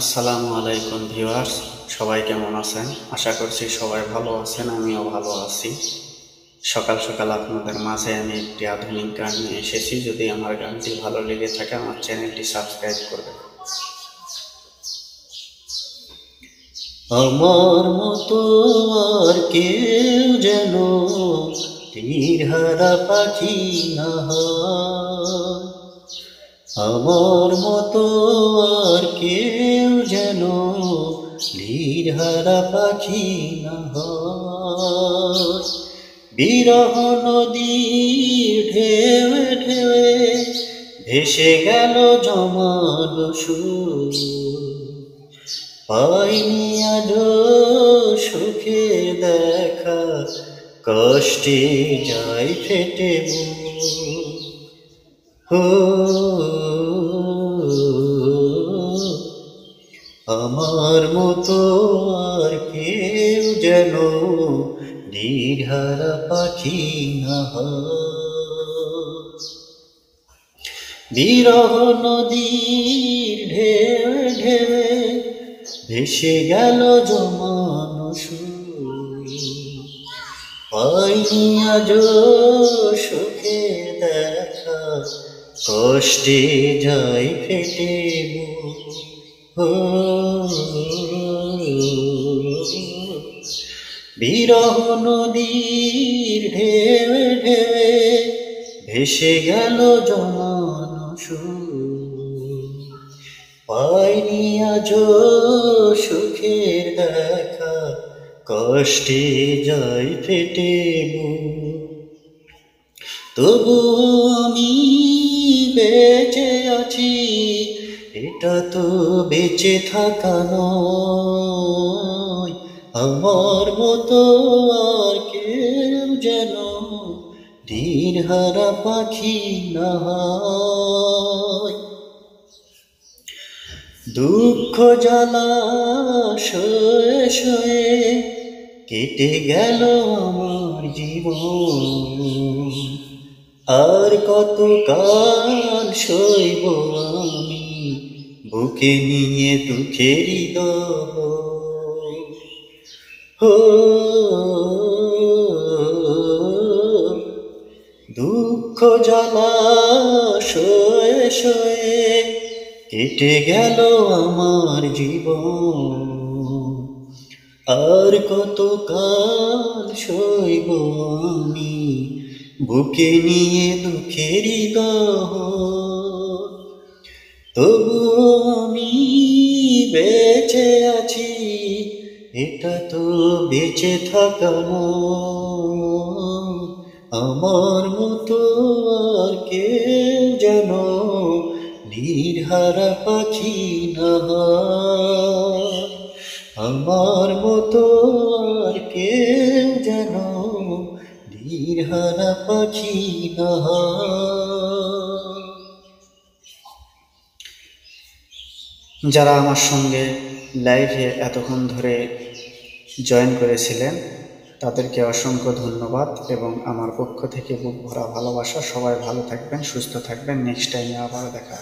আসসালামু আলাইকুম ভিউয়ার্স, সবাই কেমন আছেন? আশা করছি সবাই ভালো আছেন, আমিও ভালো আছি। সকাল সকাল আপনাদের মাঝে আমি একটি আধুনিক গান নিয়ে এসেছি। যদি আমার গানটি ভালো লেগে থাকে, আমার চ্যানেলটি সাবস্ক্রাইব করবেন। আমার মতো আর কেউ যেন তীরহারা পাখি না হয়। আমার মতো আর কেউ যেন লীরহারা পাখি না বিরহ নদীর ঢেউে ঢেউে ভেসে গেল জমানো সুর পাইনি আজ সুখে দেখা, কষ্টে যাই ফেটে বুক। আমার মতো আর কেউ যেন দীঘারা পাখি না বিরহ নদীর ঢেউ ঢেউে ভেসে গেল জমানো পাইনি আজ সুখে দেখা, কষ্টে যাই ফেটে বিরহ নদীর ঢেউ, ঢেউে, ভেসে গেল জমানো সুর পাইনি আজ সুখের দেখা, কষ্টে যাই ফেটে। তবু আমি এটা তো বেঁচে থাকা নয়। আমার মতো আর কেউ যেন দিনহারা পাখি না দুঃখ জ্বালা শয়ে কেটে গেল আমার জীবন। আর কত কাল আমি বুকে নিয়ে দুঃখেরই হো দুঃখ জ্বালা শয়ে শয়ে কেটে গেল আমার জীবন। আর কত কাল সইব আমি বুকে নিয়ে দুঃখেরই দহ তবু আমি বেঁচে আছি, এটা তো বেঁচে থাকা আমার মতো আর কে যেন নির্হারা পাখি না আমার মতো আর কে যেন নির্হারা পাখি না হয়। যারা আমার সঙ্গে লাইভে এতক্ষণ ধরে জয়েন করেছিলেন, তাদেরকে অসংখ্য ধন্যবাদ এবং আমার পক্ষ থেকে বুক ভরা ভালোবাসা সবাই ভালো থাকবেন, সুস্থ থাকবেন নেক্সট টাইমে আবার দেখা।